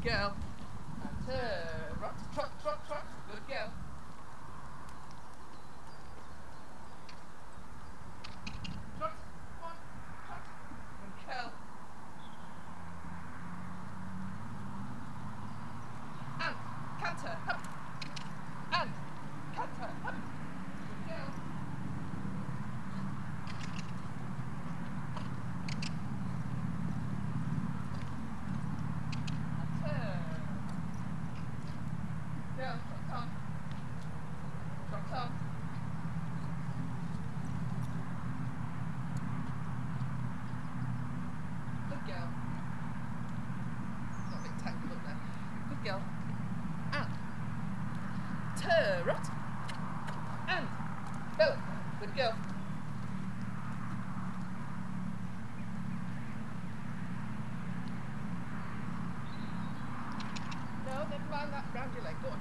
Good girl. And turn. Rock, trot, trot, trot. Good girl. Trot. Come on. Trot. Good girl. And canter. Up. And canter. Up. Good girl. And turn. Down. Trot on. Trot on. Good girl. Got a bit tangled up there. Good girl. And turret. And go. Good girl. No, never mind that round your leg. Go on.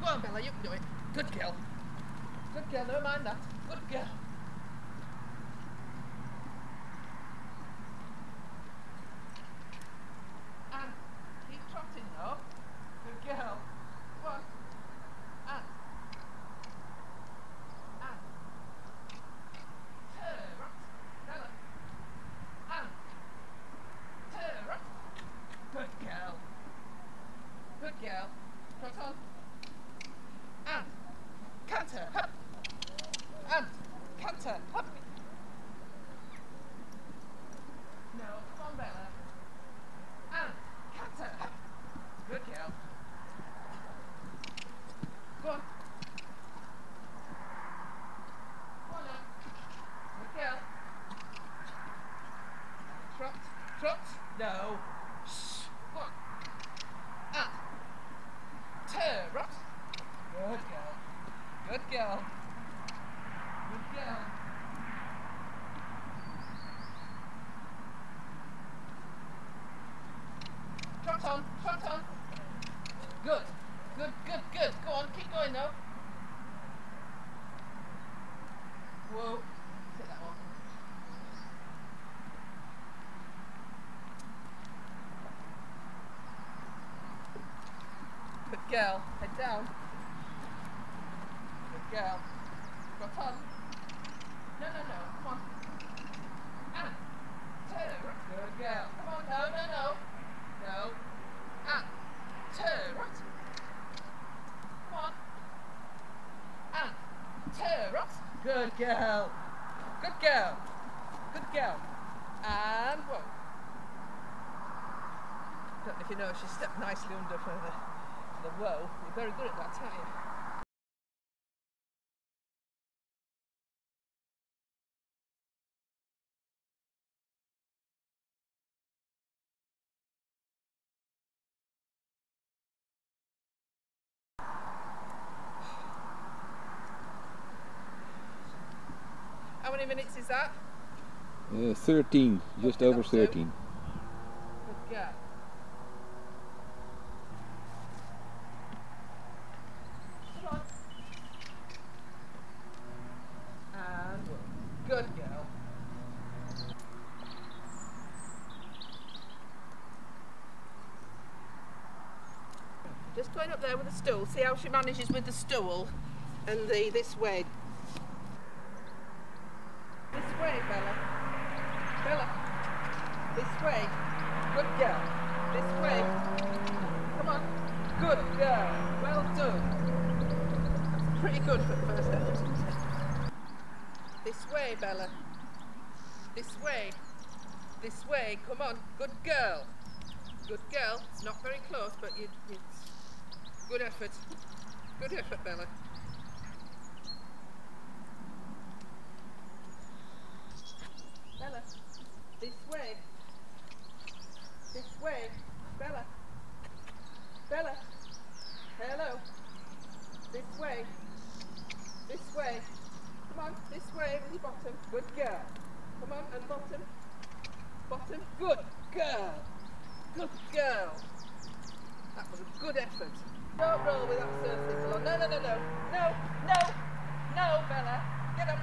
Go on, Bella, you can do it. Good girl. Good girl, never mind that. Good girl. And keep trotting now. Good girl. Come on. And. And. Turn right. Bella. And. Turn right. Good girl. Good girl. Trot on. And. Canter. Up. And. Canter. Up. No, come on, Bella. And canter. Up. Good girl. Go on. Go on now. Good girl. Trot. Trot. No. Go Turn. Right. Good girl. Good girl. Good girl. Trot on, trot on. Good, good, good, good. Go on, keep going now. Whoa. Take that one. Good girl. Head down. Good girl. Trot on. No, no, no. Come on. And turn. Good girl. Come on. No, no, no. No. And turn. Right. Come on. And turn. Right. Good girl. Good girl. Good girl. And whoa. Don't know if you know, she stepped nicely under for the, for the whoa. You're very good at that, aren't you? How many minutes is that? Uh, 13, just over 13. Good girl. Come on. And one. Good girl. Just going up there with the stool. See how she manages with the stool and the this way. This way, Bella. Bella. This way. Good girl. This way. Come on. Good girl. Well done. That's pretty good for the first effort. This way, Bella. This way. This way. Come on. Good girl. Good girl. It's not very close, but you, you good effort. Good effort, Bella. Bella. This way. This way. Bella. Bella. Hello. This way. This way. Come on, this way with your bottom. Good girl. Come on, and bottom. Bottom. Good girl. Good girl. That was a good effort. Don't roll with that surface along. No, no, no, no. No, no. No, Bella. Get up.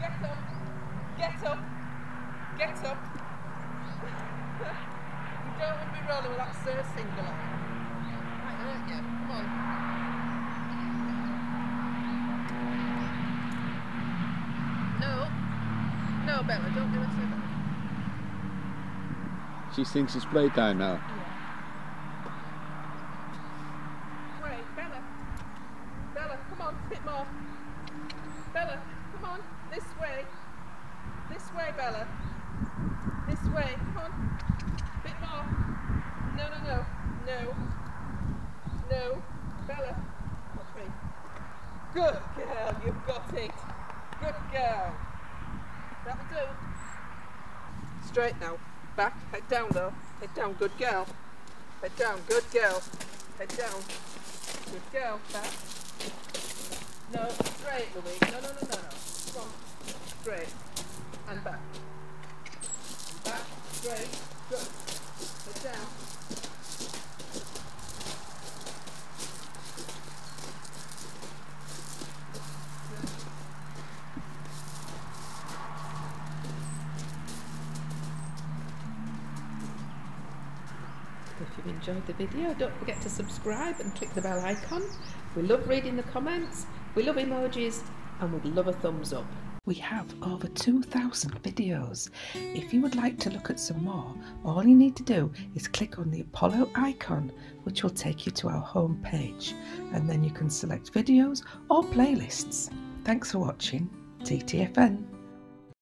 Get up. Get up. Get up. You don't want to be rolling with that Sir single eye. Might hurt you. Come on. No. No, Bella, don't do that to She thinks it's playtime now. Wait, Bella. Bella, come on, a bit more. Bella, come on, this way. This way, Bella. This way, come on. Bit more. No, no, no. No. No. Bella, watch me. Good girl, you've got it. Good girl. That'll do. Straight now. Back, head down though. Head down, good girl. Head down, good girl. Head down. Good girl, back. No, straight, Louise. No, no, no, no, no. Come on. Straight. And back. Back, straight. Good. Head down. If you've enjoyed the video, don't forget to subscribe and click the bell icon. We love reading the comments, we love emojis, and we'd love a thumbs up. We have over 2,000 videos. If you would like to look at some more, all you need to do is click on the Apollo icon, which will take you to our home page, and then you can select videos or playlists. Thanks for watching. TTFN.